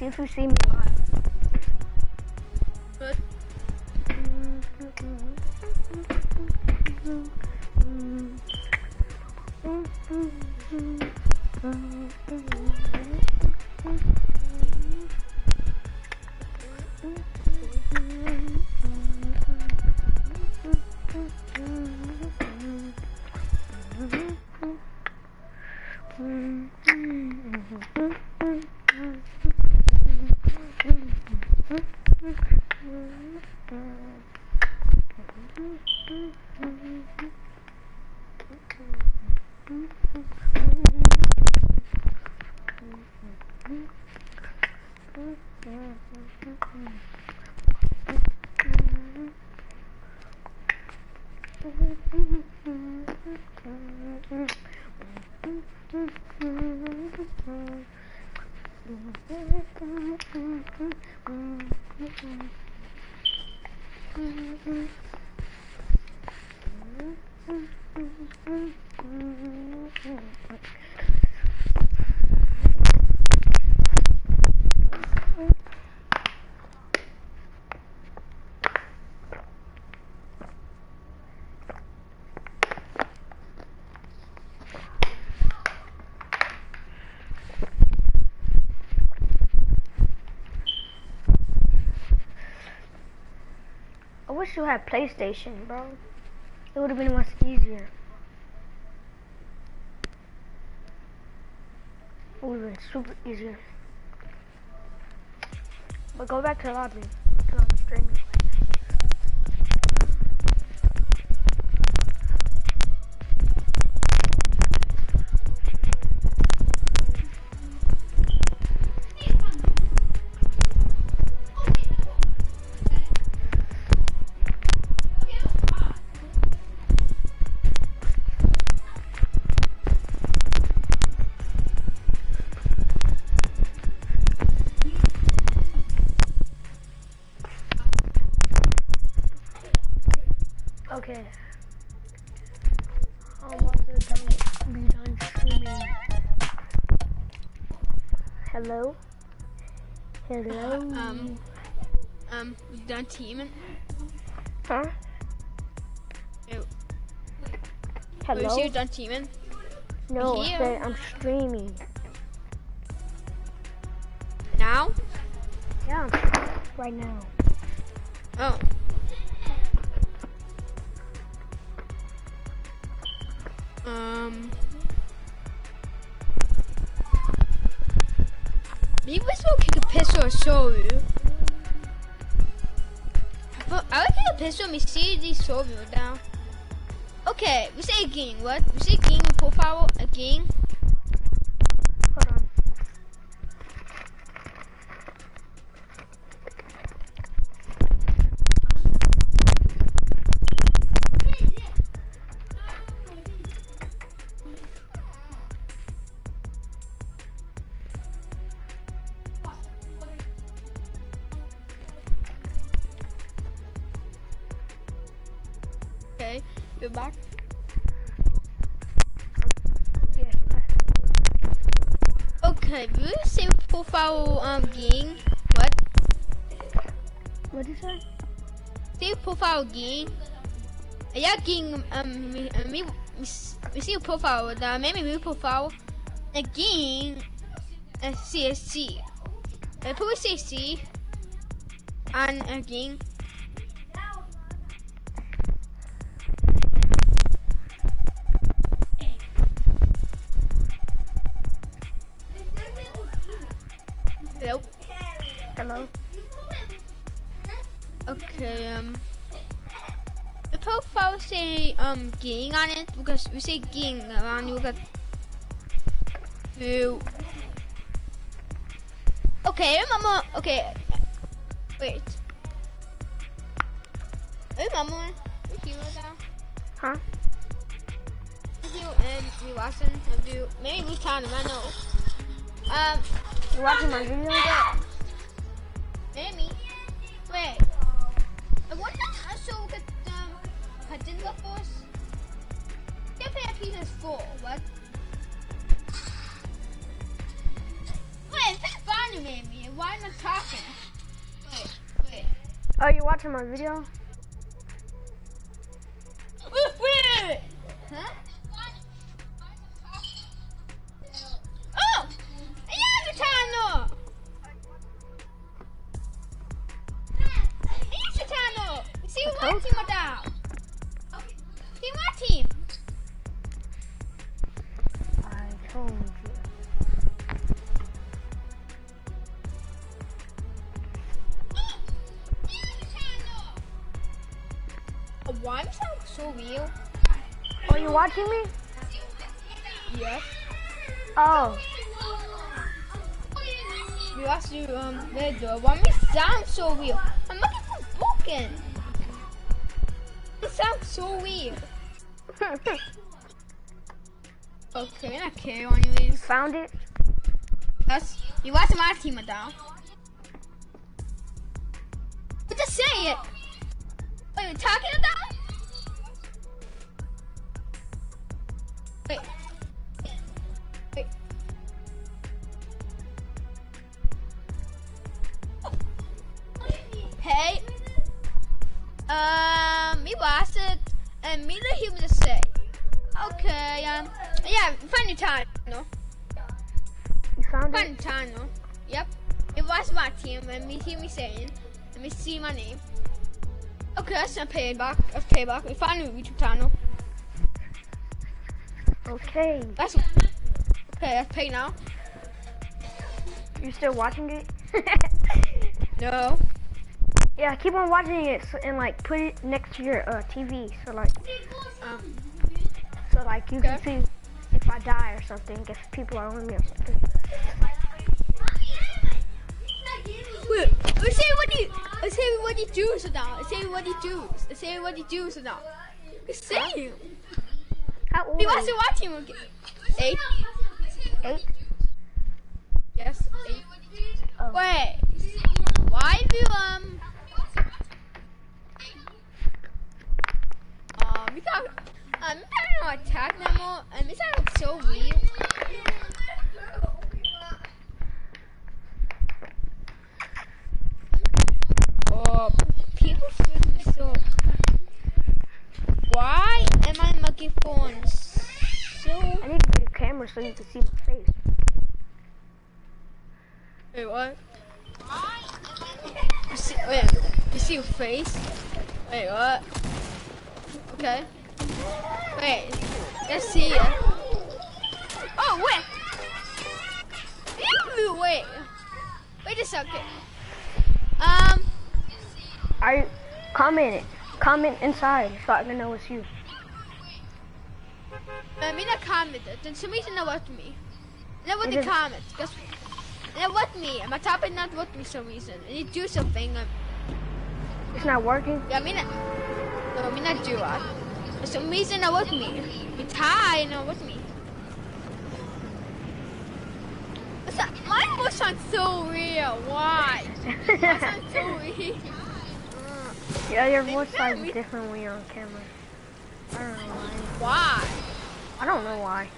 see if you see me. Good. I wish you had PlayStation, bro. It would have been much easier. It would have been super easier. But go back to the lobby. 'cause I'm streaming. Hello? Hello? Um, um, done teaming. huh? Ew. Hello? See you done teaming. no, I said I'm streaming. Now? Yeah, right now. Oh. I would kick a pistol see these soldiers down. Okay, we say again. What? We say again profile again. Profile again. Yeah, again. Um, me, me, see profile. Da, maybe me profile again. Uh, CSC. Uh, put CSC. And again. We say ging around you got to. Okay, remember. Okay, wait. Remember, if you were down, Huh? if you and you watching, if you maybe we of I know. Um, You watching my video? My video? So real? Oh, you watching me? Yes. Oh, You asked you, um, there you go. Why I sound so real? I'm looking for broken. It sounds so weird. Okay, not care anyways. found it. Yes. You watch my team down. Okay, payback. That's payback. We found a new YouTube channel. Okay. That's okay. Pay now. You still watching it? No. yeah, keep on watching it so, and like put it next to your uh, TV so like Um. so like you can see if I die or something if people are on me or something. What you do so now. Let's what you do. Let's what you do so now. See. How old We are watch you? watching again. Eight. Eight? Yes. Eight. Oh. Wait. Why do um? Um, we got um, we got no attack no more, and this looks so weird. Oh, people should be so. Why am I looking for so? I need to get a camera so you can see my face. Wait, what? You see, wait, you see your face? Wait, what? Okay. Wait, let's see it. Oh, wait! Ew, Wait. Wait a second. Um, I comment it. Comment inside so I can know it's you. I mean, I commented. Then some reason not with me. With It the is- comments. Cause not with me. My topic not with me some reason. Need to do something. Um, It's not working. Yeah, I mean, no, I mean not do it. Some reason, not with me. It's high, not with me. What's that? My voice sounds so real. Why? Sounds so real. yeah, your voice sounds we- different when you're on camera. I don't know why. Why? I don't know why.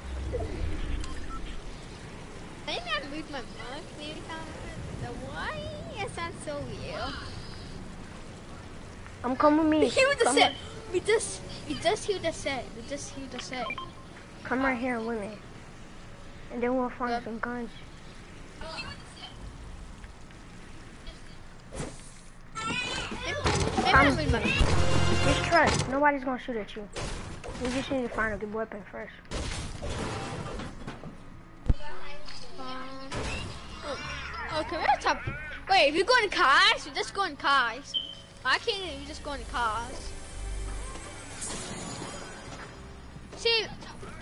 I think I moved my mic maybe The why? It sounds so real. I'm coming with me. Hear the Come. We just, we just hear the say. We just hear the say. come right here with me. And then we'll find Yep. some guns. Um, Just trust. Nobody's gonna shoot at you. We just need to find a good weapon first. Um, oh, okay, we're top. Wait, if you're going to cars, We're just going cars. I can't. You're just going to cars. See,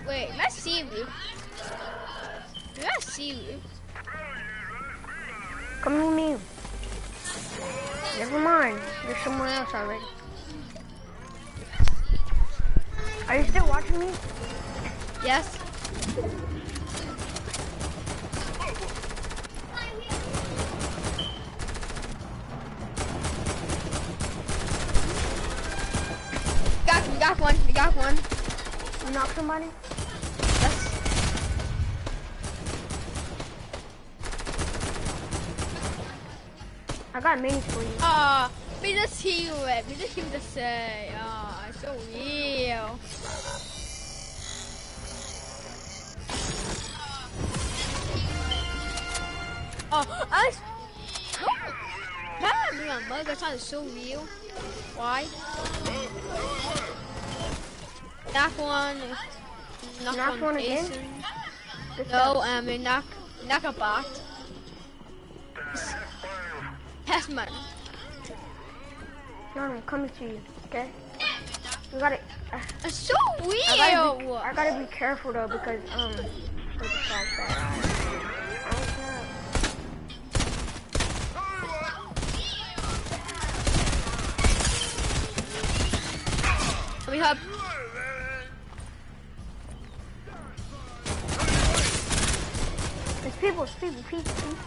wait, let's see you. Let's see you. Come with me. Never mind. There's somewhere else already. Are you still watching me? Yes. Got him, got one, you got one. You knocked somebody? Yes. I got minis for you. Uh, we just heal it, We just heal the say. Oh, it's so real. Oh, I that Neon logo so real. Why? Knock one. Knock, knock one, one again? No, um, knock, knock a bot. No, I'm coming to you, okay? We got it. It's so weird! I gotta, be, I gotta be careful though because, um... hub. There's people, people, people, people.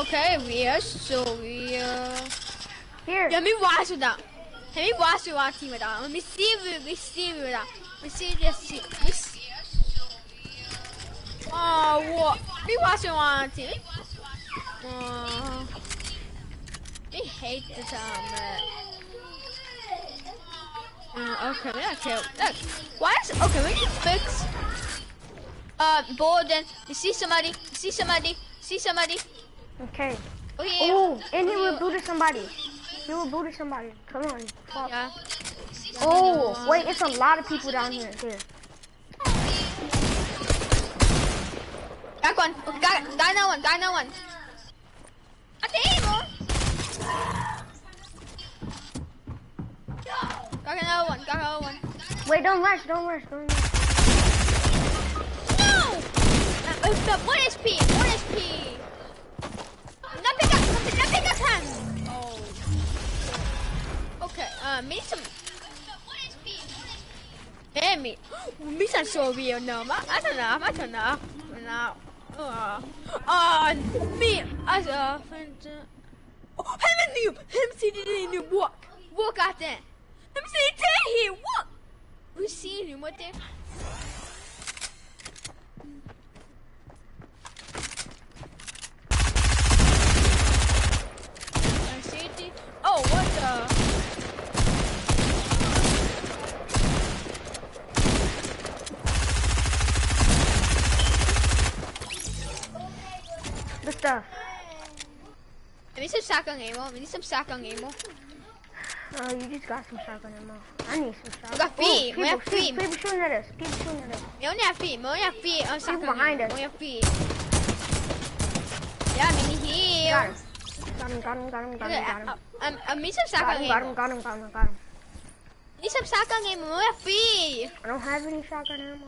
Okay, we are so we uh... Here. Let me watch it out. We watch you watched the Rocky without? Let me see if we see if without. Let me see if this see. Let me see. Oh, what? We watch it on it. Oh, we hate this um. Uh, uh okay, we are cute. Why is okay? We need to fix. Um, uh, Borden, you see somebody? You see somebody? You see somebody? Okay. Oh. Oh, and he oh, will do to somebody. He will booty somebody. Come on. Pop. Yeah. Oh, wait, it's a lot of people down here. Here. Back one. Got it. Dino one. Dino one. I can Got another one. Got another one. Wait, don't rush. Don't rush. Don't rush. No! Uh, one HP. One HP. Nothing up. Nothing up. Uh, Misa. Hey, me. Misa so real now. I don't know. I don't know. Now. Uh, uh, me as a friend. Oh, him and you. Him sitting in the walk. Walk out there. Him sitting here. Walk. We see him. What there? Oh, what the? the stuff. I need some shotgun ammo. We need some shotgun ammo. Oh, you just got some shotgun ammo. I need some shotgun. We got feet. Ooh, people, we have feet. People shooting at us. People shooting at us. We only have feet. We only have feet. Oh, people behind ammo. us. We have feet. Yeah, I mean, he got him. Got him. Got him. Got him. Got him. Got him. Um, um, I need some shotgun ammo. Got him. Got him. Got him. Got him. Need some shotgun ammo. We have feet. I don't have any shotgun ammo.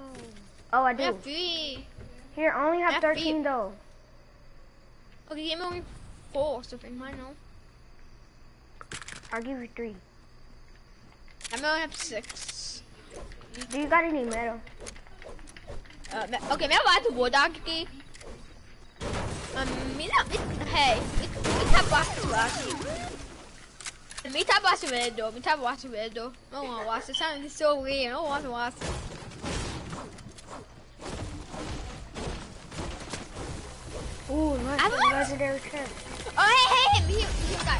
Oh, I do. We have feet. Here, I only have, have 13 feet. though. Okay, give me only four or something, I know. I'll give you three. I'm only up six. Do you got any metal? Uh, me okay, maybe I have the wood actually. Um, meet up, Me hey, meet, meet up Wasu Wasu. Meet up I don't want to watch it. Something is so weird. Oh, to watch it Ooh, nice. I looked. Legendary trip. Oh, hey, hey, hey, he, he got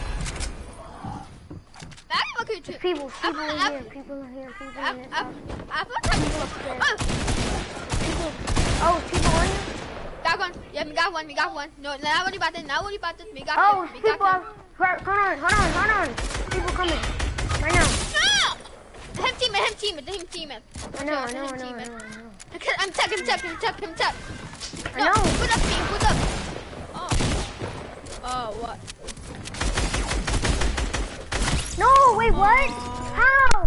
That fucking trip. People, people I'm, in I'm, here, people in here, people I'm, in here. I'm, I'm, people upstairs. Oh. People, oh, people in here? Got one. Yeah, we got one, we got one. No, now worry about it, now worry about it. We got oh, one, we people got. Hold on, hold on, hold on. People coming. Right now. No! Him team him team him team it. I know, I know, I know, I know, I'm tuck, I'm tuck, I'm tuck, I'm tuck. No, I know. put up team, put up. Oh, what? No, wait, what? How?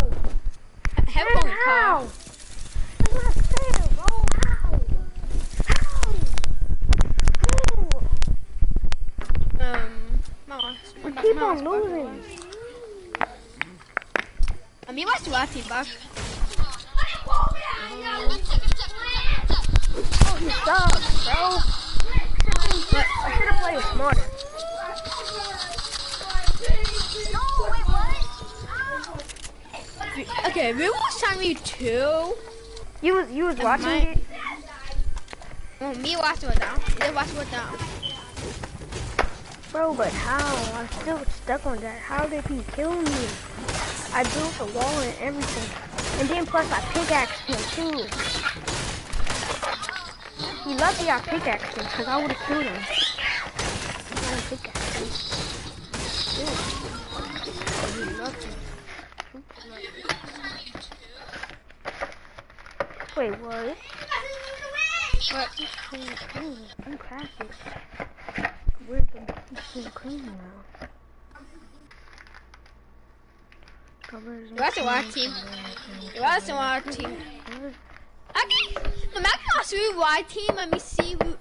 Headphone how? Car. keep on moving. A mi vas zvati baš? Oh, bro. But I should have played smarter. Okay, we was telling you too. You was you was watching my, it. Well, me watching it now. They watching it down. Bro, but how? I'm still stuck on that. How did he kill me? I built a wall and everything, and then plus I pickaxed him too. He lucky I pickaxed him because I would have killed him. I didn't him. Wait, what? What? I'm, crashing. Where's the cream now? Covers watching our team. Watching our team. We white team, let me see who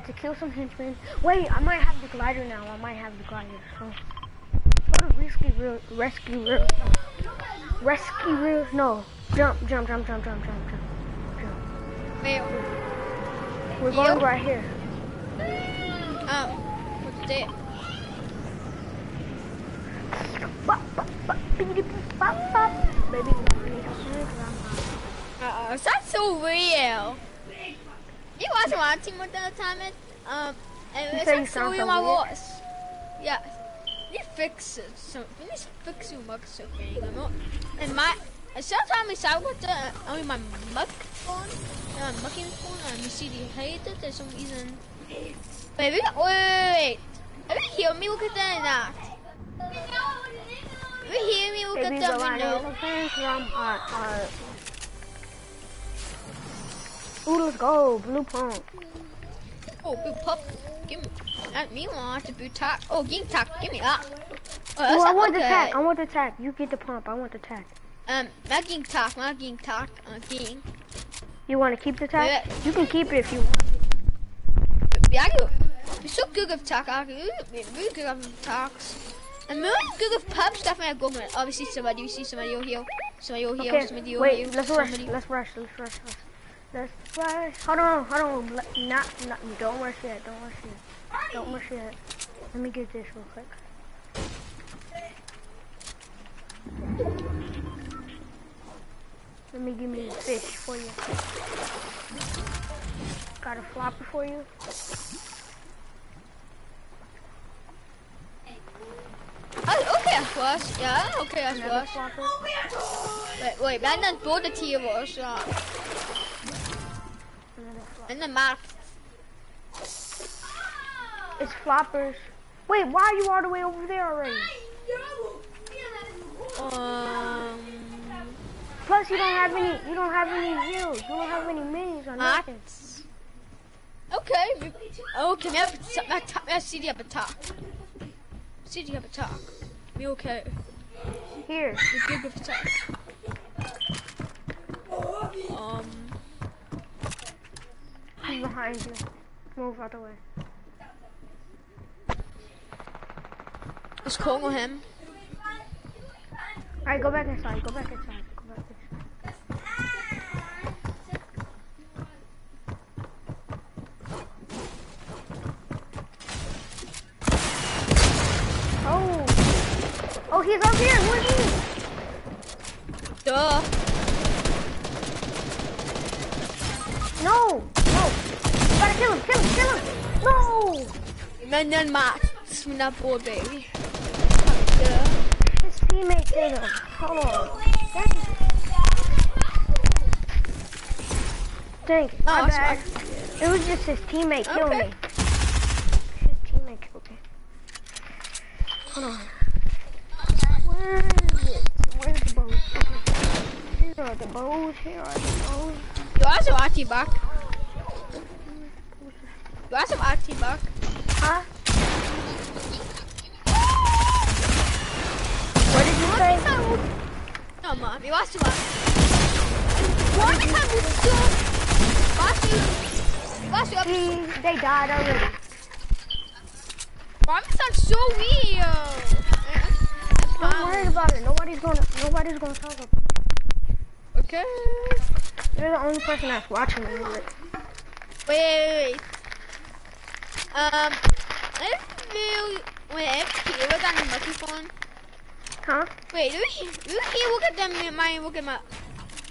had to kill some henchmen. Wait, I might have the glider now. I might have the glider. So, go to rescue real, rescue real, rescue real. No, jump, jump, jump, jump, jump, jump, jump. jump. Wait. We're going You? right here. Um. Bop. Baby, I need help here 'cause I'm hot. Uh, that's so real. You watch my team with the time it, um, and You it's say you not so sound my voice. Yeah. You fix it. So need to fix your. You know? And my sometimes I with the only my microphone, and my microphone, and you see the hate it. There's some reason. Wait, wait, wait. Have you hear me? Look at that. Have you hear me? Look at Baby, that but I need window. help here 'cause I'm hot. hot. Ooh, let's go, blue pump. Oh, blue pup. Give me. Me want to boot tack. Oh, game tack. Give me that. Oh, Oh, I want the okay. tag. I want the tag. You get the pump. I want the tag. Um, my game tack. My game tack. Uh, game. You want to keep the tag? Yeah. You can keep it if you want. Yeah, I do. We're so good with tack. I can. We're really good with tacks. We're really good with pub stuff. And I go obviously somebody. We see somebody over here. Somebody over here. Okay, Somebody over wait, here. let's rush. Let's rush. Let's rush. rush. Let's rush. Hold on, hold on. Not, not, don't rush yet. Don't rush yet. Don't rush yet. Let me get this real quick. Let me give me the fish for you. Got a flopper for you. Oh, okay, I flush. Yeah, okay, I flush. Wait, wait. Men den både tio var så. Another flopper. the map. It's floppers. Wait, why are you all the way over there already? Um. Plus, you don't have any. You don't have any heals. You don't have any minis or nothing. Okay. Okay, jag, jag, jag, jag ser det på tak. Ser det på tak. Vi är okej. Here. Vi bygger på tak. Um. He's behind you. Move out the way. Let's call him. Alright, go back inside. Go back inside. Go back inside. Oh. Oh, he's up here. Who is he? Duh. No. You gotta kill him. Kill him. Kill him. No. Men den Mats, mina på baby. Duh. His teammate did him. Hold on. Dang. Dang. My Oh, bad. It was just his teammate killed Okay. me. His teammate killed me. Hold on. Where is it? Where's the bows? Here are the bows. Here are the bows. Du har så artig bak. Du har så artig bak. Huh? What did you say? Mi you. What time you so? Watch you. Watch you. See, they died already. Mom sounds so weird. Don't worry about it. Nobody's gonna nobody's gonna talk about it. Okay. You're the only person that's watching me. Wait, wait, wait. Um, if you wait, if you look on the microphone. Huh? Wait, do you, do you hear? Look at them. My look at my.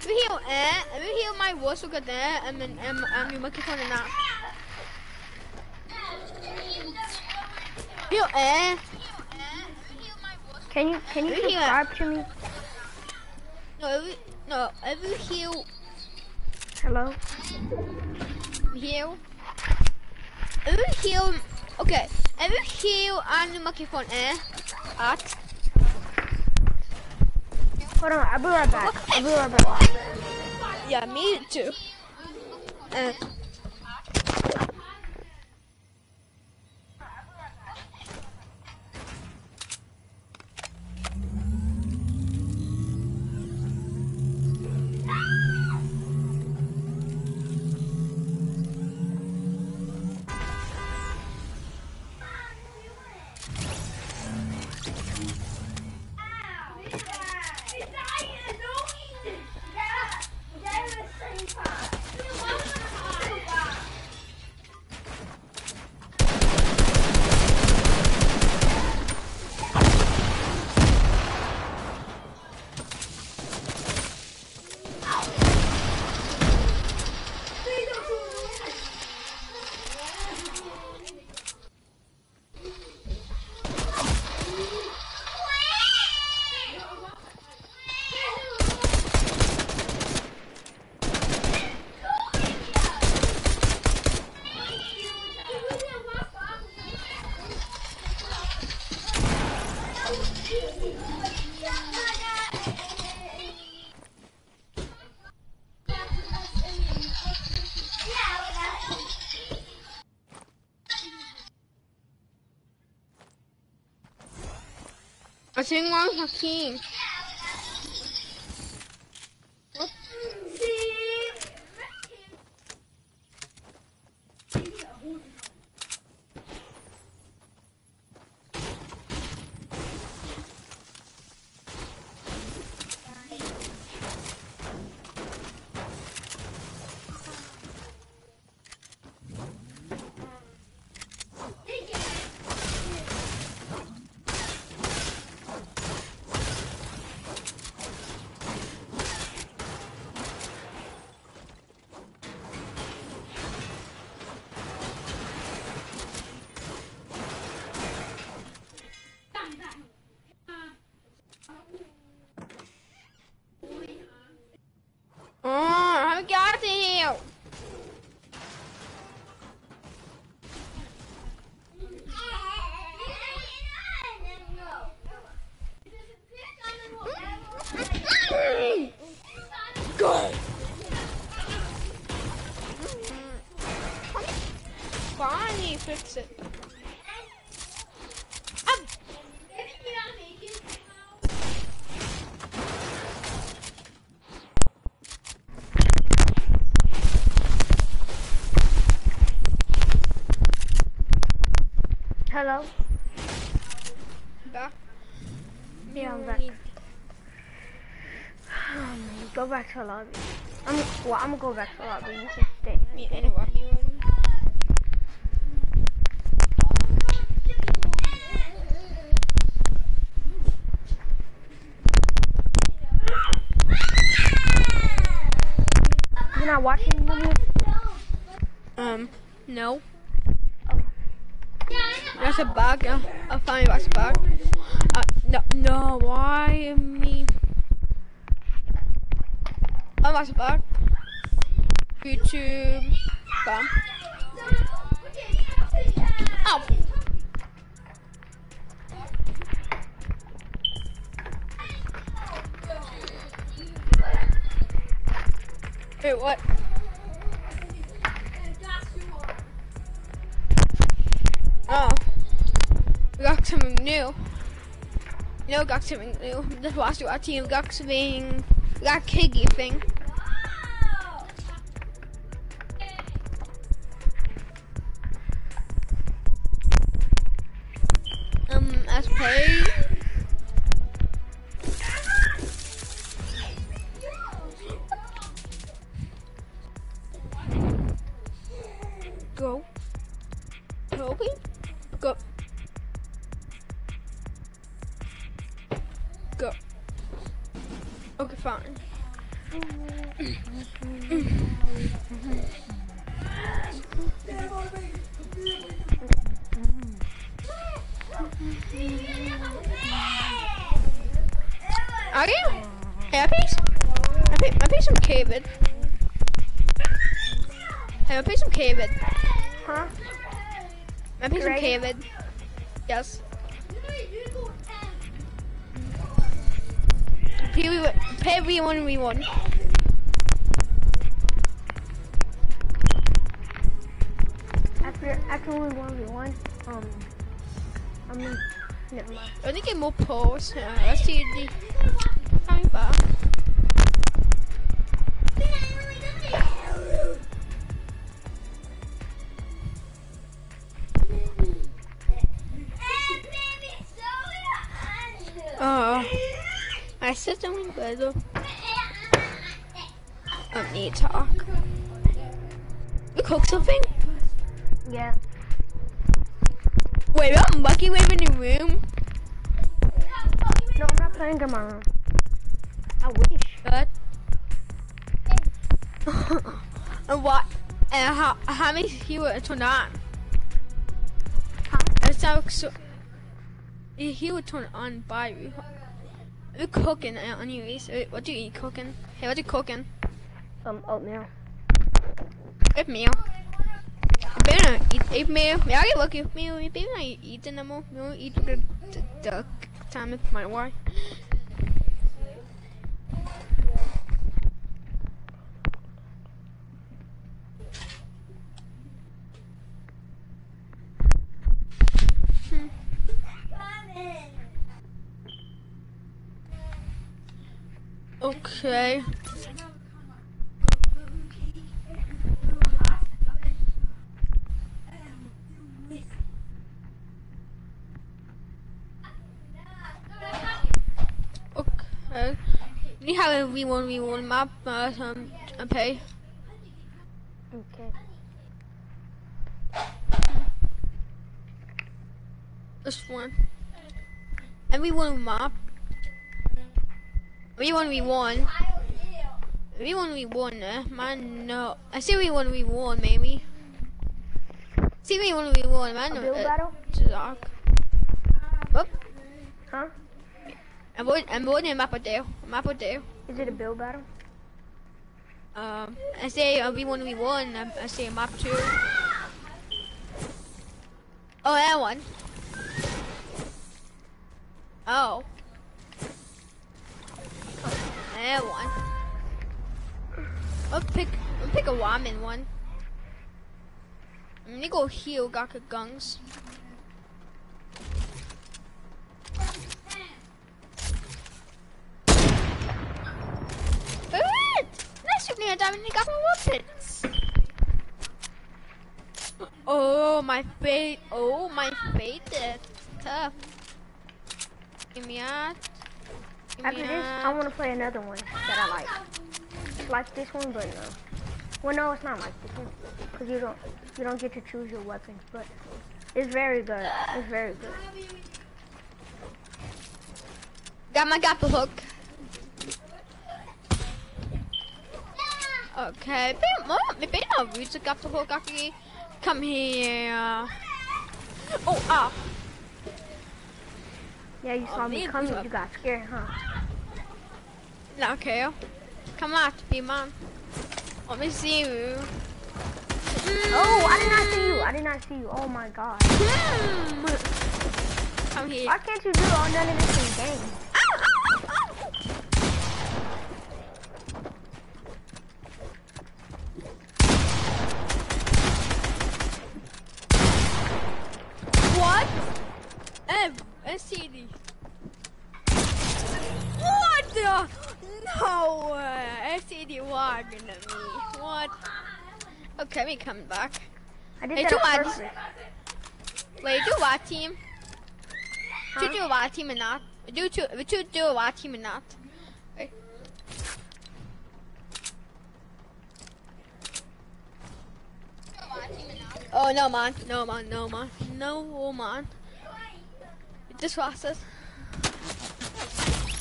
Do you hear? Eh? Do you hear my voice? Look at that. And then um, um, your microphone and that. Hear? Eh? Can you can you subscribe to me? No, every, no. Every hear, Hello? Hear. Every hear. Okay. On the microphone. Eh? At. Hold on, I'll be right back. I'll be right back. Yeah, me too. Uh, I think one Hakeem. Oh, I got here. Go. Bonnie, fix it. Um, Hello? back. Yeah, I'm back. Um, go back to lobby. I'm well. I'm gonna go back to lobby. You can stay. Me anyway. You're not watching the movie? Um, no. A bug. Uh, I'll find what's a bug. Uh, no, no, why me? Oh, that's a bug. YouTube. Bum. Something new. You know, gaksving. Det var jo at team gaksving. We one we one. After after we one v one, um, I'm never mind. I think get more pause. Uh, let's see the time bar. In. I need to talk. You cook something? Yeah. Wait, got Mucky Wave in the room. No, I'm not playing room. I wish. Good. and what? And how how many he would turn on? Huh? That's how so. He would turn on by you. We're cooking uh, anyways. Uh, What do you eat cooking? Hey, what you cooking? Um, oatmeal. Good meal. Better eat eat meal. Yeah, I look at meal. Better not eat the more. You don't eat the, the duck time with my wife. v1v1 map, but um, okay. Okay. This one. And we Everyone map. We won. we won. We won. we won, eh? Man, no. I see won, we won, maybe. See we won. we won, man. A build uh, battle? Dark. Oop. Huh? I'm going, I'm map of Dale. Map of Dale. Is it a build battle? Um, I say uh, V1 V1, I, I say map 2. Oh, that one. Oh. That one. I'll pick, I'll pick a woman one. I'm gonna go heal Gaka Gungs. What? Nice shooting a diamond and got my weapons. Oh, my fate. Oh, my fate is tough. Give me out. Give After me this, I want to play another one that I like. It's like this one, but no. Well, no, it's not like this one, cause you don't you don't get to choose your weapons, but it's very good. It's very good. Got my grapple hook. Okay, but more, maybe not use the grapple hook actually. Come here. Oh, ah. Yeah, you saw Oh, me coming, you got scared, huh? No, okay. Come out, be man. Let me see you. Oh, I did not see you. I did not see you. Oh my god. Hmm. Come here. Why can't you do all none of this in game? Ow, ow, ow, ow. What? Eh, CD. the? No way. SCD walking at me. What? Okay, we coming back. I did Hey, that do on Wait, do what team? Huh? Do do what team or not? Do to do do what team or not? Wait. Oh no man, no man, no man, no man. This process.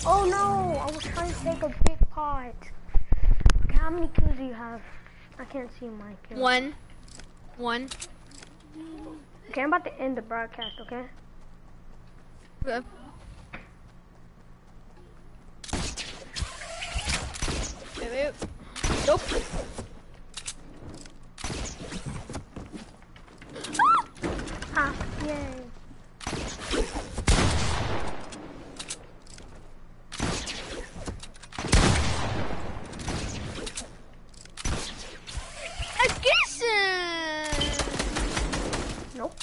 Oh no! I was trying to take a big pot. Okay, how many kills do you have? I can't see my kills. One, one. Okay, I'm about to end the broadcast, okay? Okay. Wait, wait. Nope. Ha! Yay! Again. Nope.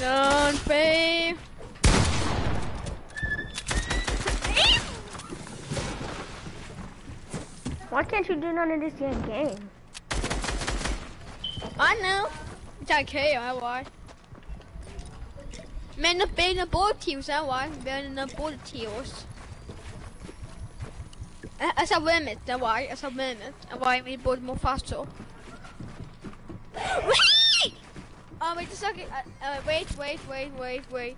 Don't pay. Why can't you do none of game? I know. It's okay, I why. Men er bedre båttios, er why. Bedre båttios. Altså, hvem er det, why? Altså, hvem er det, why? Vi burde må fast så. Wait! Oh, wait a second. Uh, uh, wait, wait, wait, wait, wait.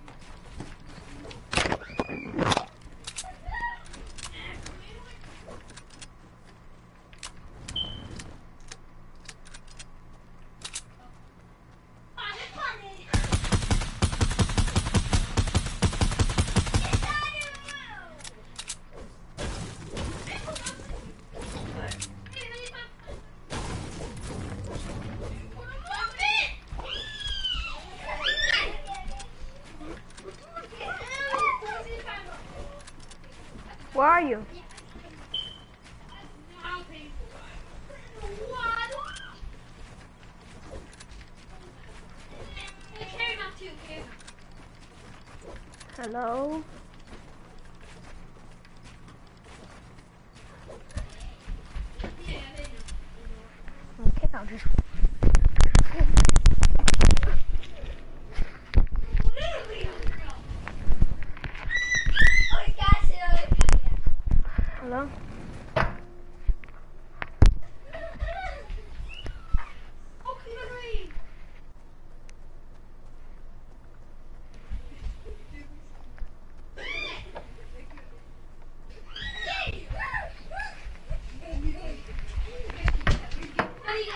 Where are you? Hello? Okay, I'll just. Hello?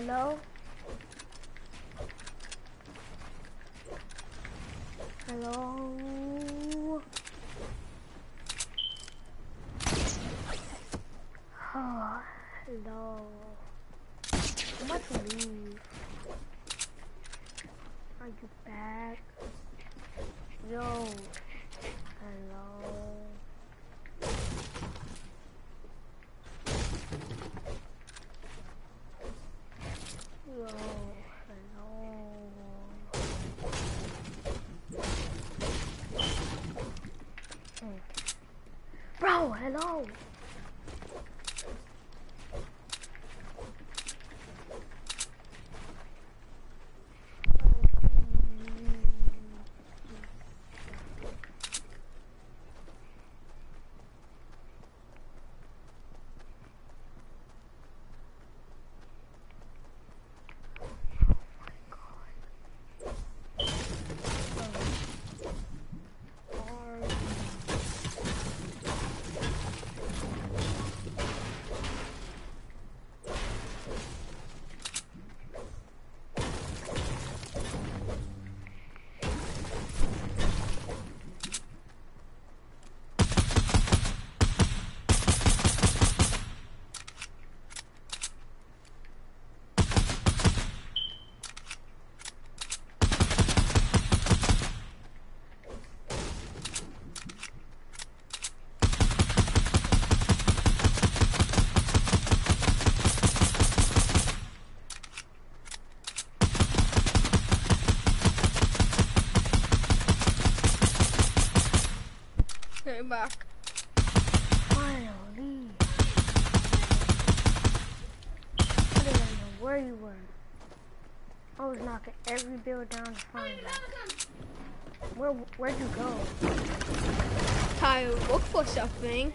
hello? Hello? Oh, hello. About to leave. Are you back? Yo. Hello. Yo. Hello. Bro, hello. Okay, back. Finally. I didn't know where you were. I was knocking every build down to find you. Where where'd you go? I look for something.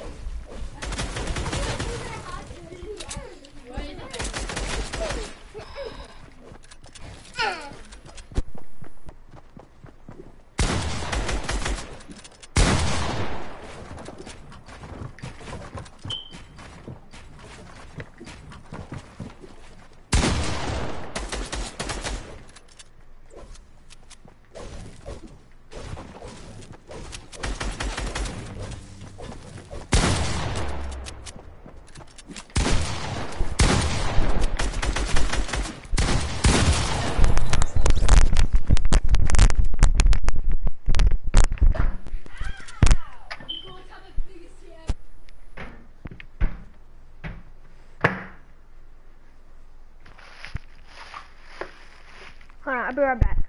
I'll be right back.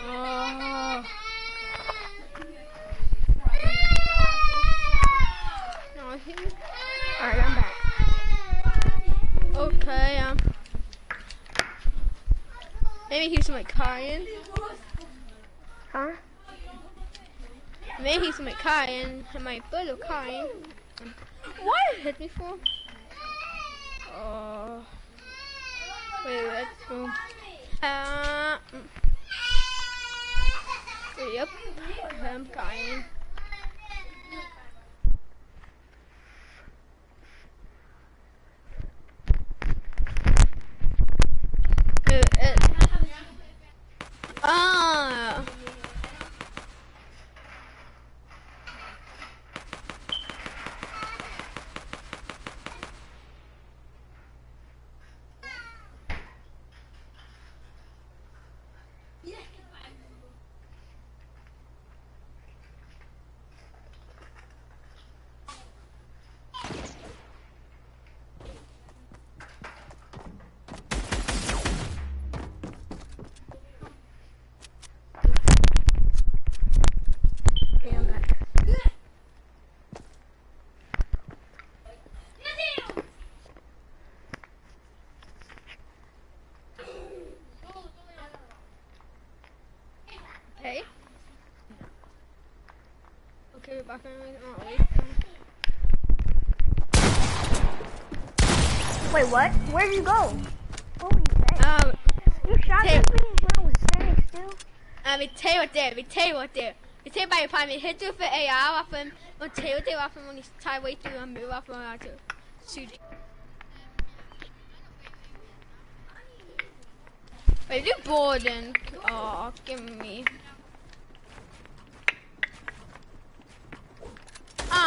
Oh. No, he- Alright, I'm back. Okay, um. Maybe he's my Cayenne. Huh? Maybe he's my Cayenne. My little Cayenne. What hit me for? Oh. Wait, let's go. Uh. mm. Yep. I'm Cayenne. back anyways. Wait, what? Where did you go? Holy shit. Um, you shot me when was standing still? Uh, vi tager det, vi tager det. Vi tager bare på hit you for AR-waffen, og tager det waffen, og tager væk til ham med waffen, og til sygt. Wait, you bored then? Oh, give me.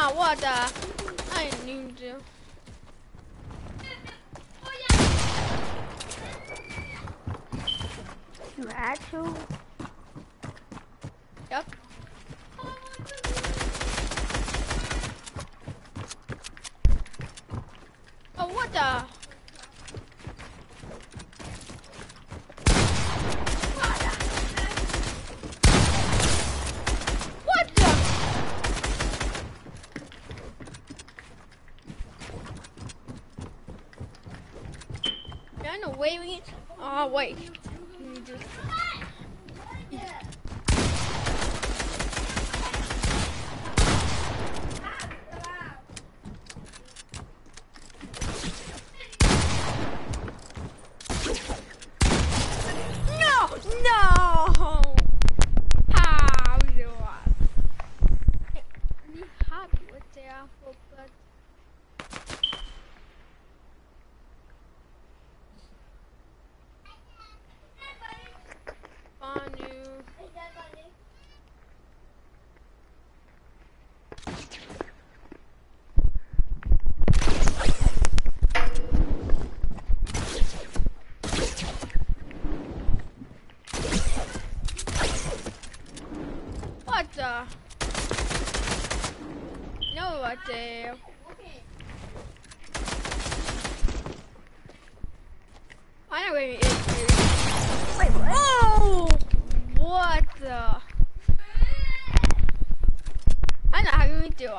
Nah, what the? I didn't even do. You actually? God damn. I know where he is, dude. Wait, what? Oh! What the? I know how you do it.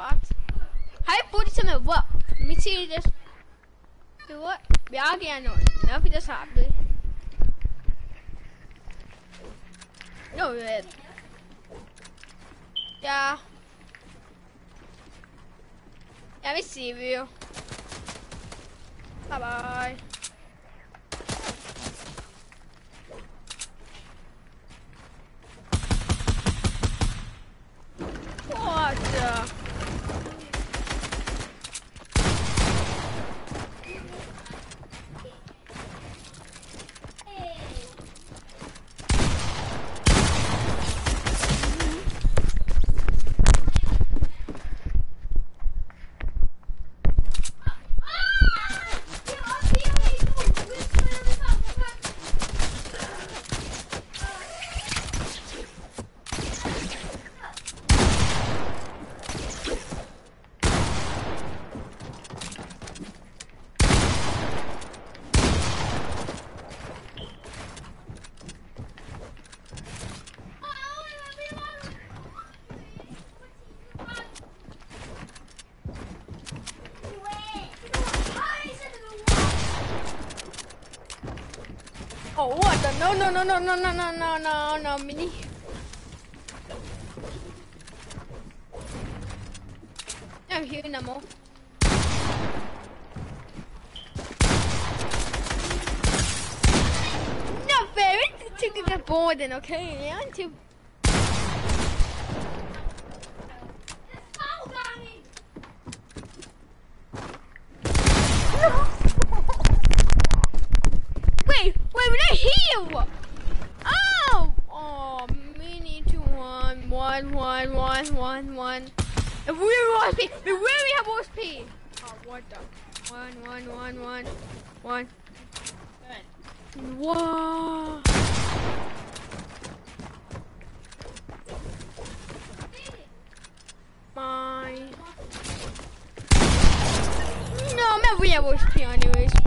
How you put some of what? Me see this. Do what? Yeah, I know. Nothing just happened. No, it. Yeah. E a me Silvio. Bye bye. No, no, no, no, no, no, no, no, no, no, mini. I'm here no more. No, very to get bored then, okay? Yeah, to. yeah, we're Keanu anyways.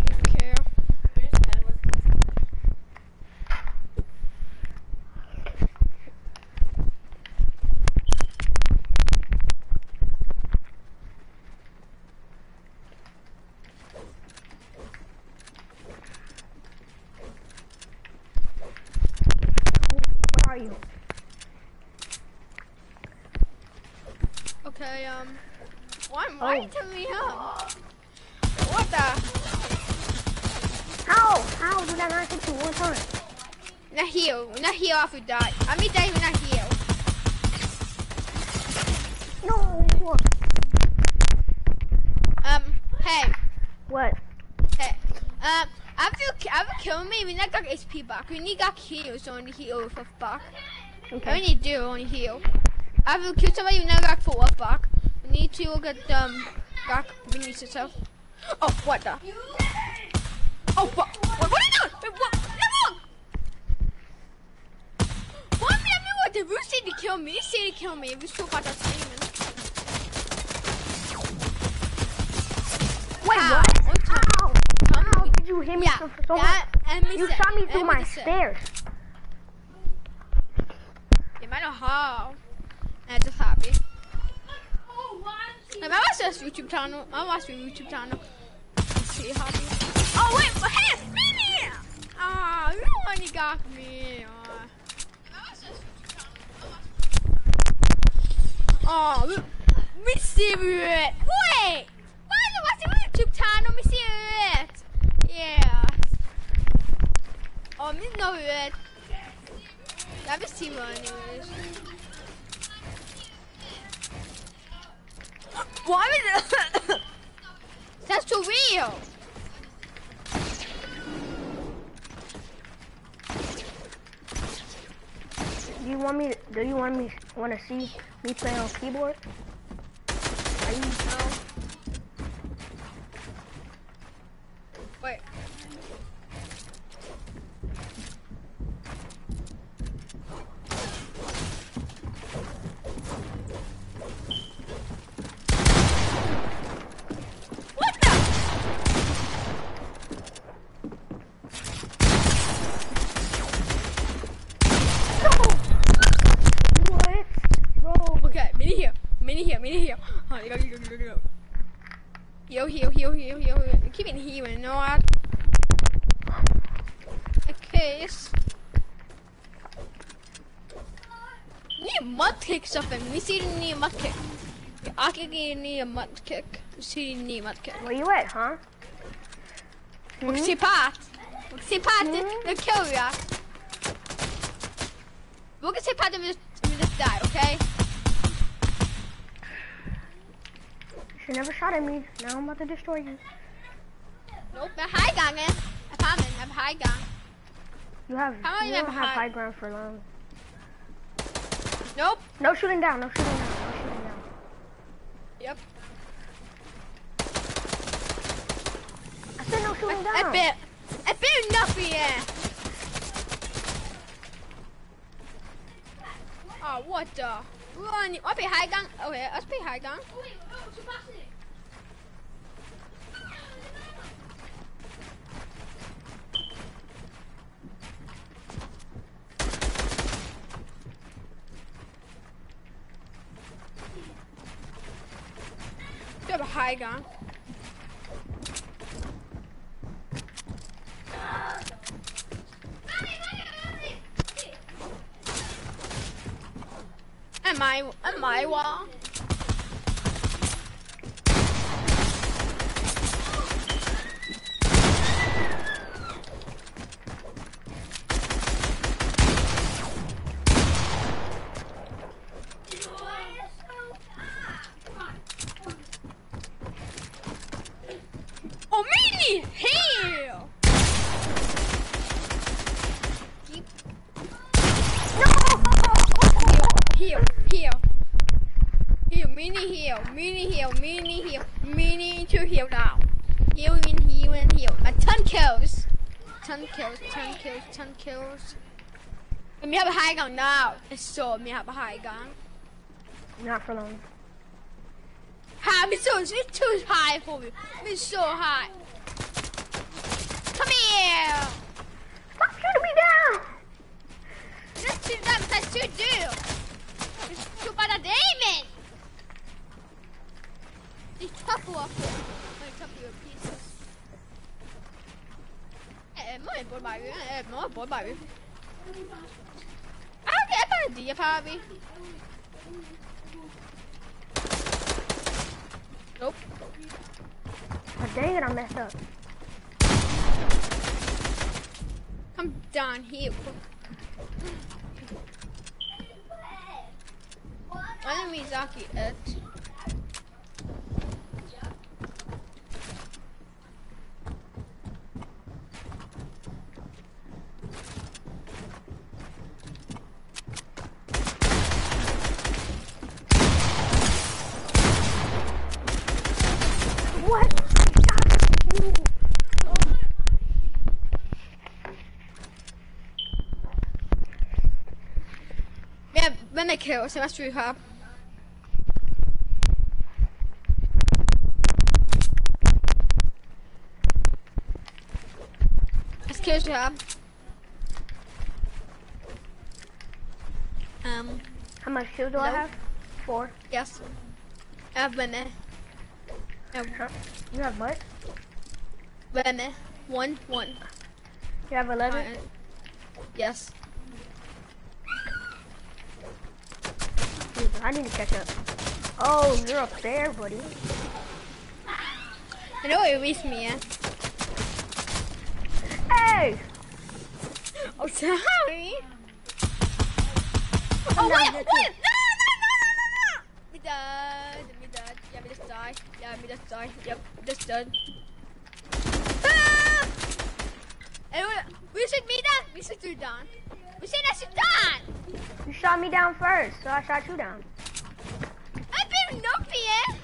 Back. We need got heals, so only heal for back. I Okay. need to do only heal. After kill somebody, never got full up back. We need to get um, back beneath yourself. Oh, what the? Oh, what? What, what are you doing? What? No, Why? I mean, what? The Roost said to kill me. He said to kill me. It was so to screaming. Wait, How? what? What the-? Tell How me. did you hit me Yeah, that, You shot me through my stairs. Yeah, I know how. And just happy. Like, I watch this YouTube channel. I watch your YouTube channel. See happy. Oh wait, hey, it's ah, me! Ah, ah you only got me. Oh, me see it. Wait, why is it watching YouTube channel? Me see it. Yeah. Oh, me know it. Jag vill se vad anyways. Why is it? That's too real. Do you want me? To, do you want me? Want to see me play on keyboard? Are you? No. Wait. What the? What? Bro. Okay, mini heal, mini heal, mini heal. Oh, you go, you go, you go, you go. Heal, heal, heal, heal. Keep it healing, you know what? Okay. Need a mud kick something. We see you need a mud kick. I can need a mud kick. We see you need a mud kick. Where you at, huh? Hmm? Se pat. Se pat, Mm. they'll kill ya. We're gonna pat and we just, we just die, okay? She never shot at me. Now I'm about to destroy you. Nope, är high gang. Jag fan men, jag är high gang. You have. How you you don't have high? high ground for long. Nope. No shooting down. No shooting down. No shooting down. Yep. I said no shooting Ett down. bit. Ett bit enough yeah. Oh, what the? Run. I'll be high gang. Okay, let's be high gang. High gang. Am I? Am I wrong? Oh, mini heal. Keep heal, heal, heal, mini heal, mini heal, mini heal, mini to heal now. Heal and heal and heal. A ton kills. Ton kills, ton kills, ton kills. And we have a high gun now. So we have a high gun. Not for long. Hi, it's so it's too high for me. It's so high. Come here. Stop shooting me down. Let's do that. That's too do. It's too bad at aiming. These couple of them. A couple of pieces. Eh, eh, Okay, jeg bare de, Fabi. Nope. Oh, dang it, I messed up. Come down here. Why did Mizaki it? What? Yeah, when they kill, so that's really hard. Let's kill you have. Um, How much shield do I have? Four. yes. I've been there. Huh? You have what? There. One, one. You have 11? Uh, yes. I need to catch up. Oh, you're up there, buddy. I know it reached me, yeah. Hey! Oh, sorry. I'm Oh, wait, wait! No, no, no, no, no! Me dead, me dead. Yeah, me just die. Yeah, me just die. Yep, just dead. Ah! Anyone, we should be done. We should do done. We should that should done. You shot me down first, so I shot you down. I've been up here.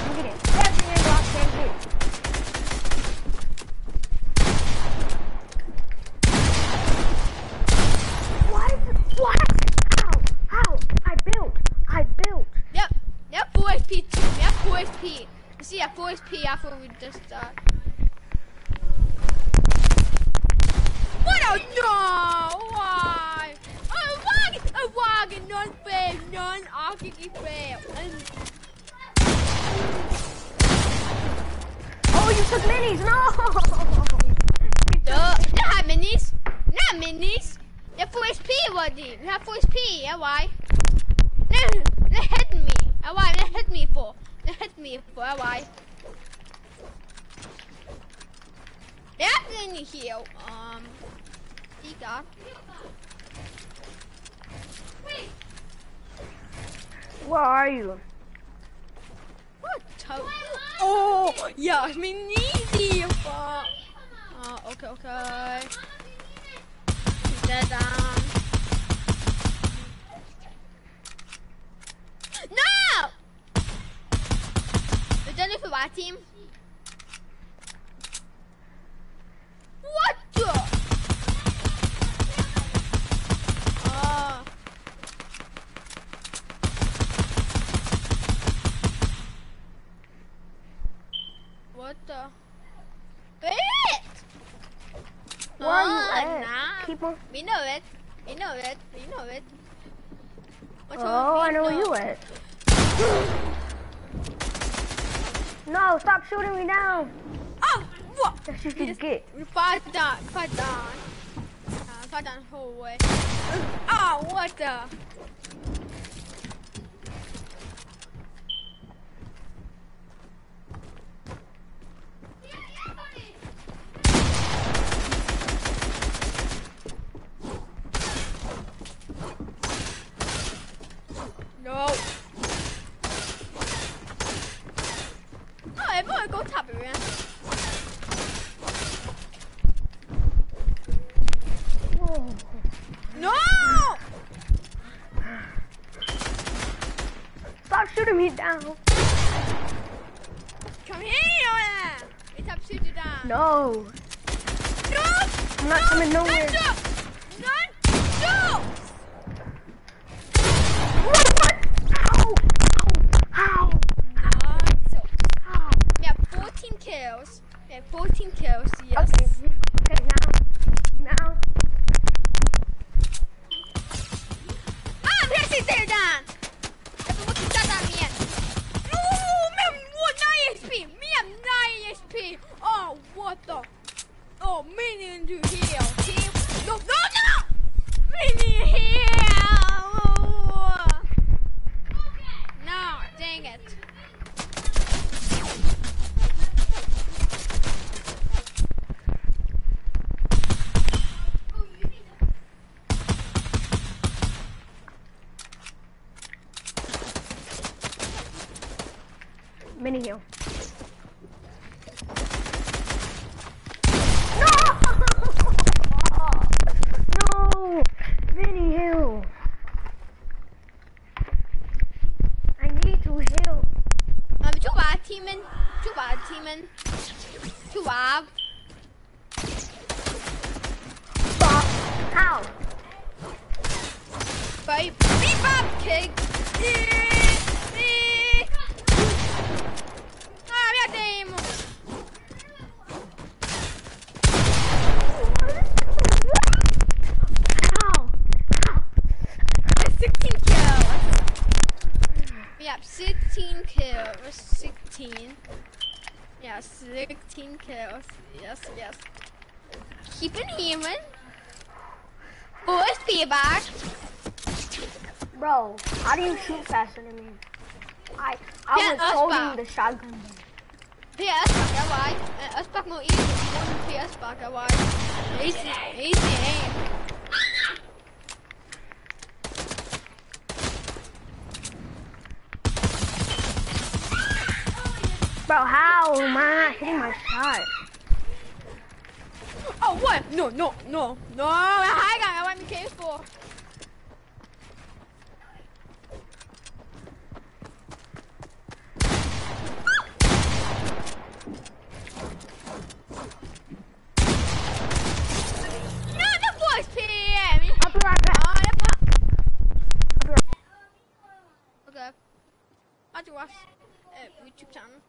I'm getting every angle I can get. What? What? How? How? I built. I built. Yep, yep, 4 SP too. Yep, 4 SP. You see, yeah, 4 SP we just uh. What a no! Why? A wagon, a wagon, non fair, non arguably fair. And Oh, you took minis. No. Duh, not minis, not minis. Yeah, 4 SP already. We have 4 SP. Yeah, why? No, they hit me. Why? They hit me for. They hit me for. Why? They're in here. Um, he got. Where are you? What? Oh, yeah, it's me easy. Uh, uh, okay, okay. Keep that down. No! We done it for my team. What the? Oh. What the? Wait! Where are you Oh, at? On. We know it. We know it. We know it. What's Oh, I know where you at. No, stop shooting me down. Oh, what? That's We you just- get. We fight down. Fight down. Uh, fight down the whole way. Oh, what the? No. Oh, everyone go top it, man. Whoa. No! Stop shooting me down. Come here, man! We top shoot you down. No. No! I'm not coming nowhere. No! No! No! What? What? Ow. Ow. Ow. No! Ow. We have 14 kills. We have 14 kills, yes. Okay. Okay, now. Now. Ah, vi har sitter down! Jag får måste starta den igen. Oh, men what 9 HP! Me have 9 HP! Oh, what the? Oh, minion to heal. Team, no Mini heal. No! No! Mini heal. I need to heal. Um, too bad, teaming. Too bad, teaming. Too bad. Stop. How? Bye. Beep bop kick. Ah, minha demo. How? How? 16 kills. We have 16 kills. 16. Yeah, 16 kills. Yes, yes. Keep it even. Boys, feedback. Bro, how do you shoot faster than me? I I Yeah, was holding back. the shotgun. PS back why? Uh, us back more easy. One PS back why? Easy, easy aim. Bro, how am I not hitting my shot? Oh what? No, no, no, no! Hi guy, I want me careful. The boys PM. I'll be right back. Oh, the pop. I'll be right Okay. I'll do uh, YouTube channel.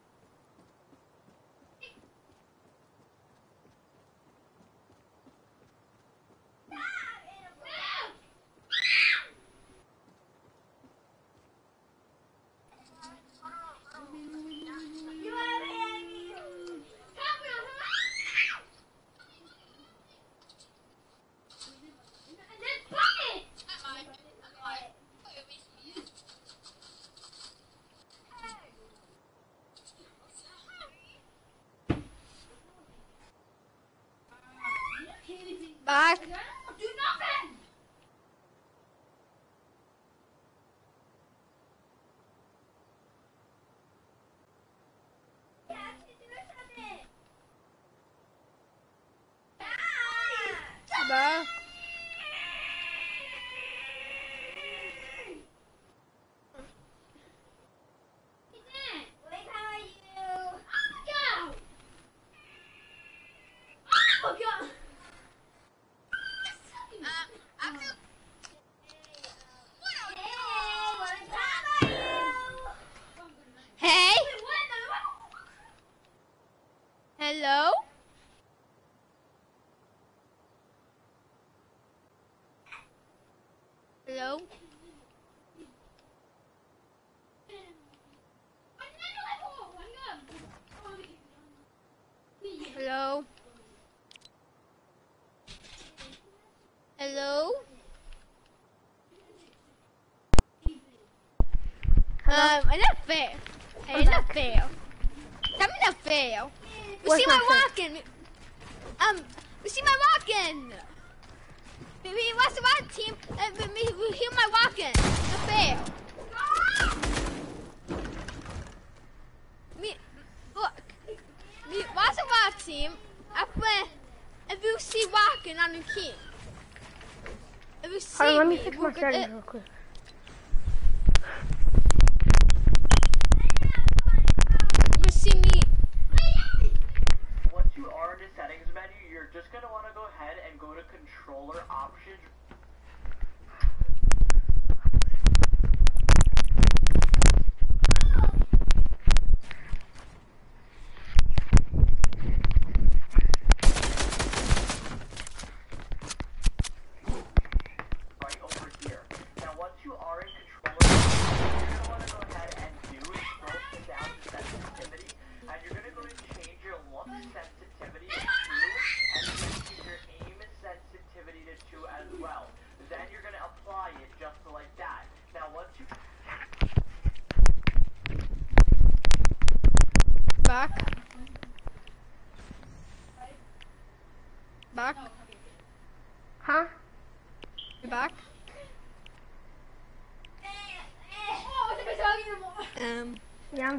Fair. I I'm not fair. Tell me not fair. You What's see my fair? walking. Um, you see my walking. We, we watch the walk team. Uh, we, we, hear my walking. Not fair. Me, look. Me watch the walk team. After if you see walking on the key. If you see Hold on, let me me, fix my settings uh, real quick.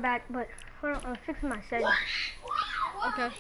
Back, but hold on, I'll fix my settings. Okay.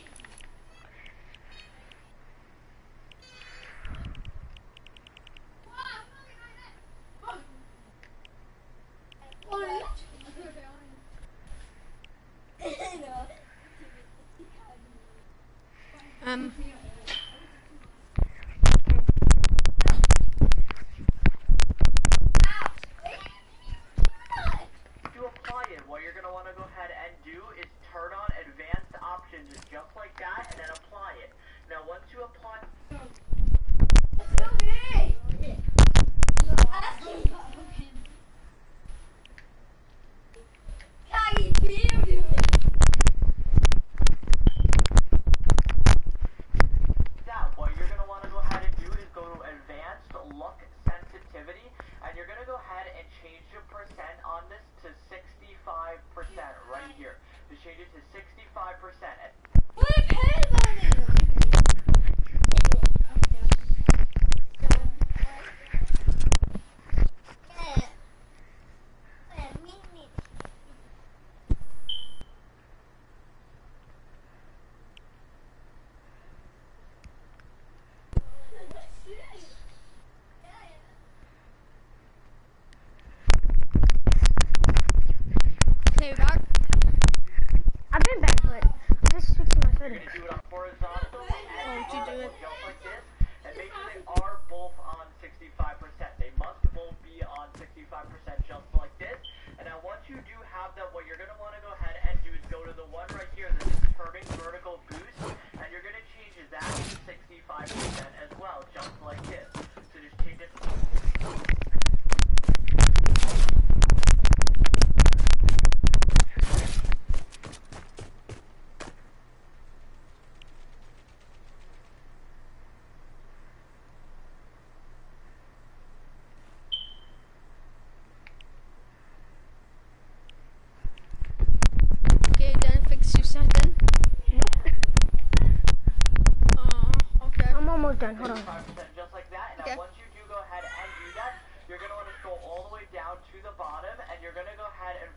turn, hold on. Just like that, and okay. once you do go ahead and do that, you're going to want to scroll all the way down to the bottom, and you're going to go ahead and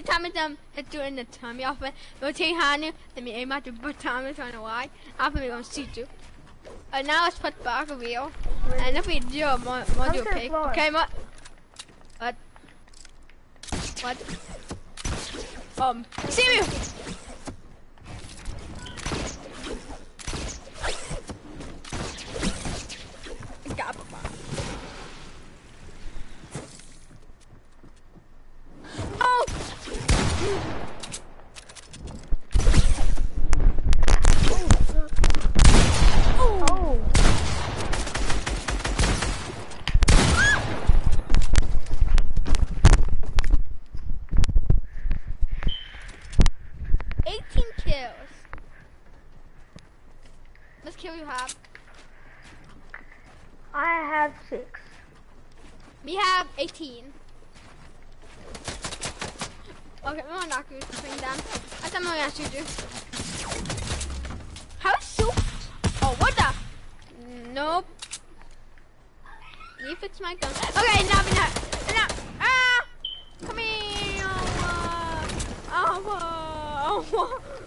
time is um it's doing the tummy off it. Rotate hand let me aim at the but Thomas on the why. After we gonna see you. And now let's put back a wheel. And if we do a mo module pick. Okay what? What? Um see you We have 18. Okay, I'm not going to swing down. I said I'm going to shoot you. How is so? Oh, what the? Nope. You fix my gun? Okay, now we now. Ah! Come here! Oh, oh, oh. oh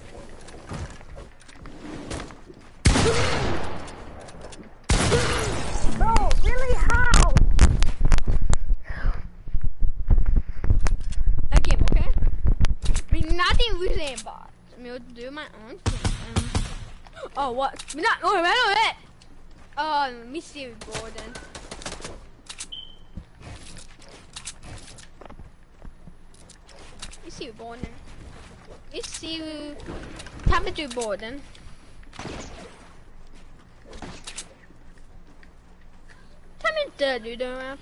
Oh, what? Not, oh, I know it! Oh, let me see Gordon. You see Gordon. You see... Time to do Gordon. Time to do the ramp.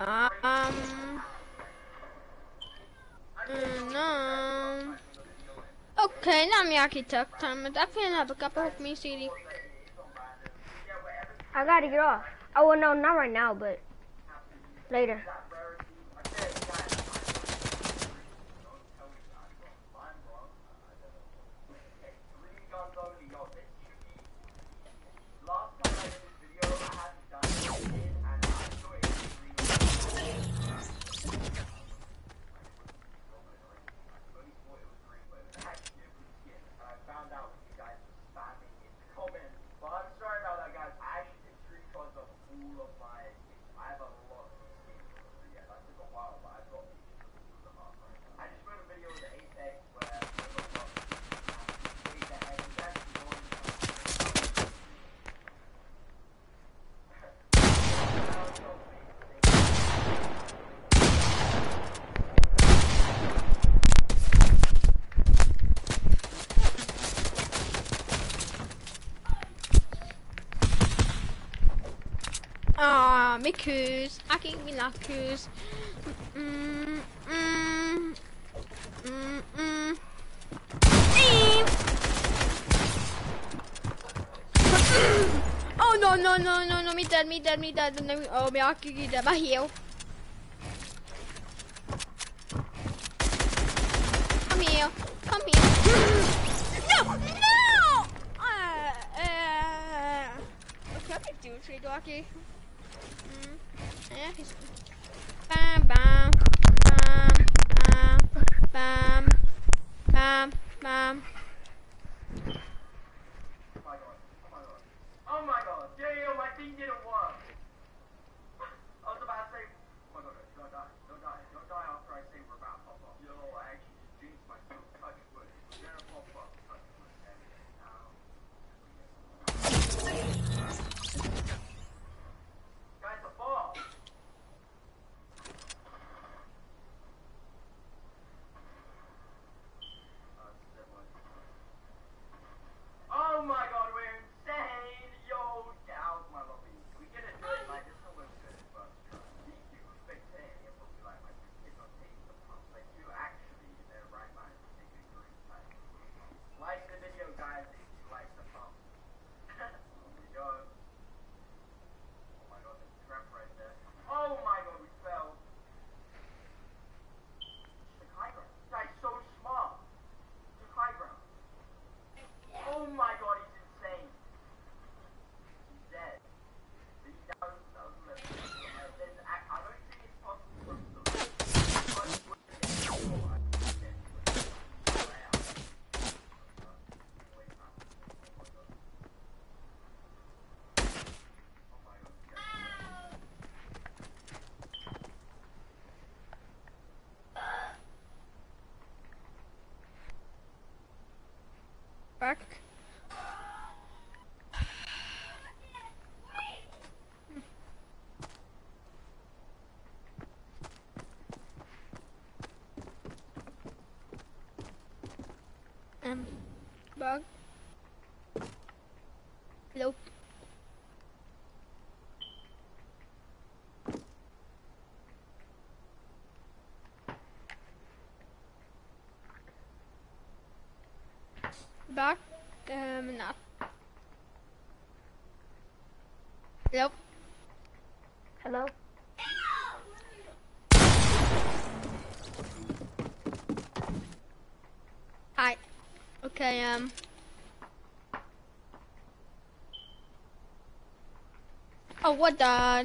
Um. Mm, no. Okej, I'm yaki tak time it up have a couple of me CD. I gotta get off. Oh well no, not right now, but later. Hakus. Mm, mm, mm, mm. oh no no no no no! Me dead, me dead, me dead. Oh, me Haku, you dead. I heal. bug. 我的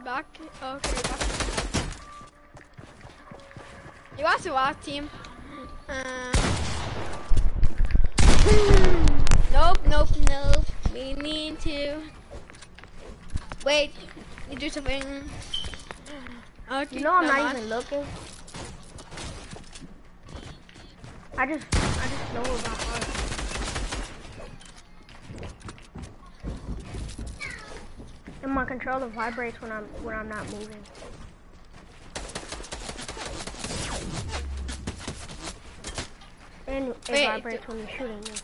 Back. Okay, back. You are to watch team. Uh. nope, nope, nope. We need to. Wait, you do something. Okay, you know I'm not on. even looking. I just, I just know about. my controller vibrates when I'm when I'm not moving. And it Wait, vibrates when you're shooting me.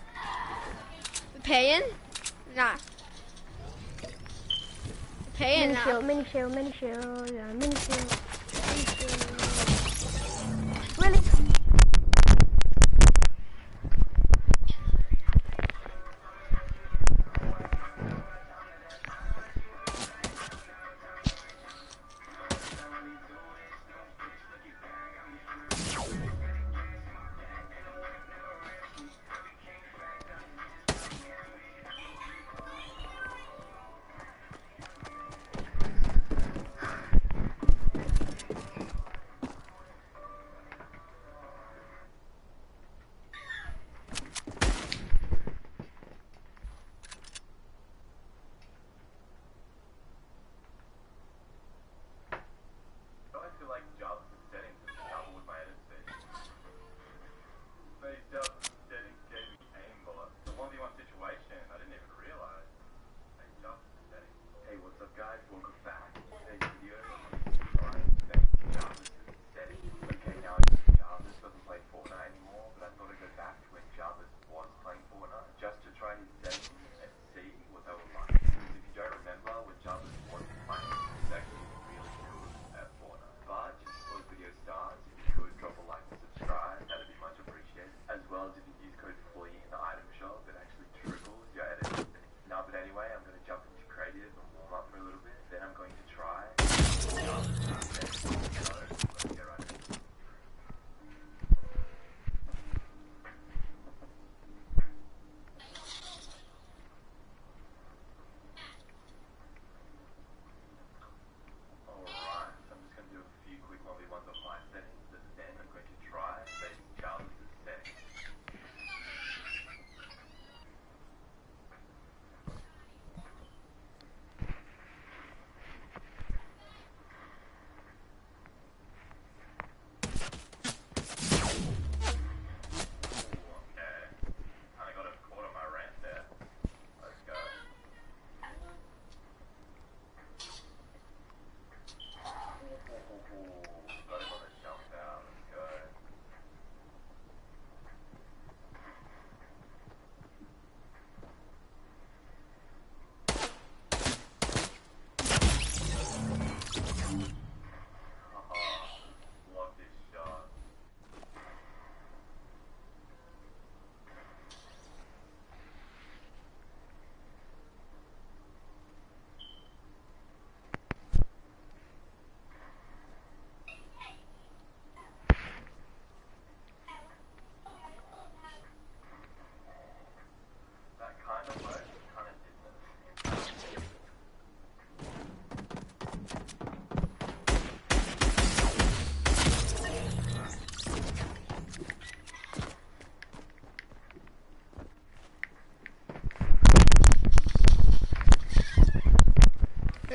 Paying? Nah. Paying mini shield, mini shield, mini shield, yeah, mini shield.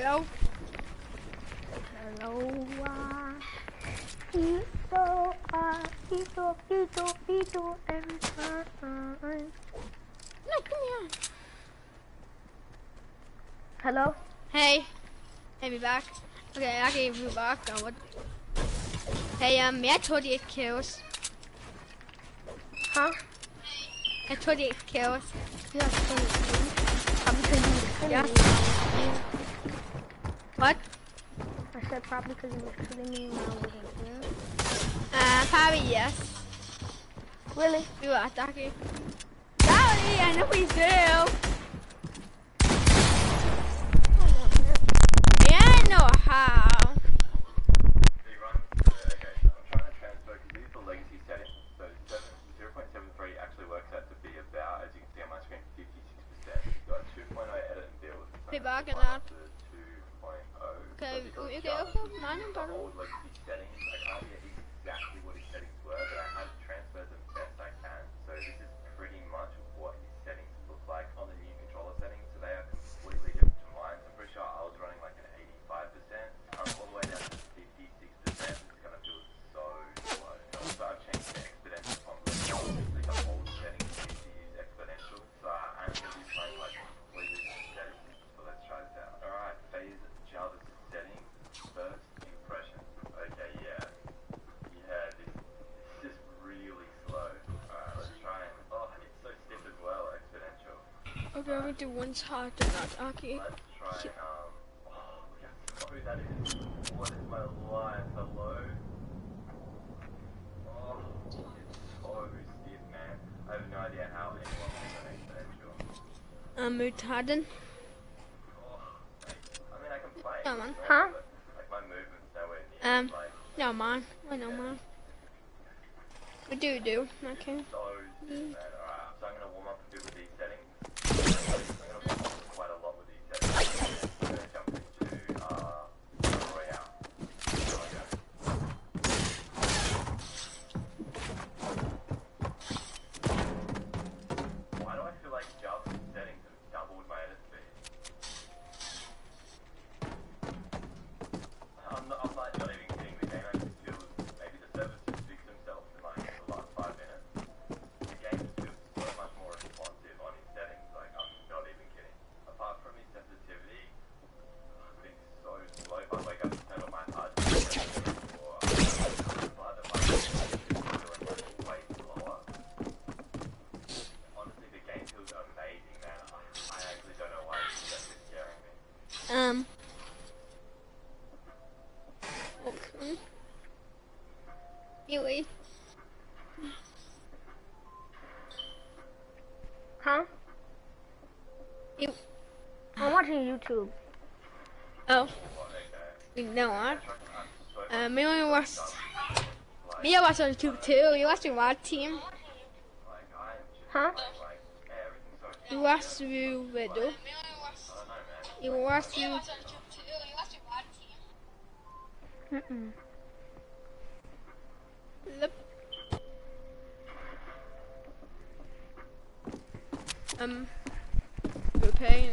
Hello? Hello, uh, Eagle, uh, Eagle, Eagle, every time. No, come here. Hello? Hey. Hey, me back. Okay, I gave you back. Now what? Hey, um, yeah, 28 kills. Huh? I 28 kills. Yeah, I'm 28 kills. Yeah said probably because it was killing me when I wasn't here. Uh, probably yes. Really? You are talking. Sorry, I know we do. I know how. character wins heart or not. Okay. Try, um, that is. What is my life? Hello? Oh, it's so stiff, man. I have no idea how anyone makes that I'm retarded. No, man. Huh? Um, no, man. I know, man. What do you do? Okay. So, mm. YouTube. Oh. no! I. Uh, me only watch... Me I watch on YouTube too. You watch your WAD team? Huh? You watch you video. You watch you... Mm-mm. Um... Okay.